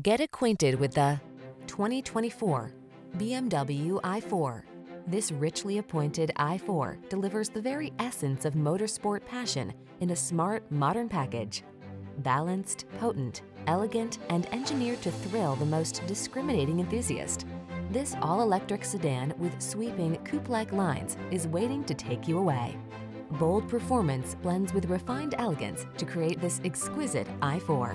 Get acquainted with the 2024 BMW i4. This richly appointed i4 delivers the very essence of motorsport passion in a smart, modern package. Balanced, potent, elegant, and engineered to thrill the most discriminating enthusiast. This all-electric sedan with sweeping coupe-like lines is waiting to take you away. Bold performance blends with refined elegance to create this exquisite i4.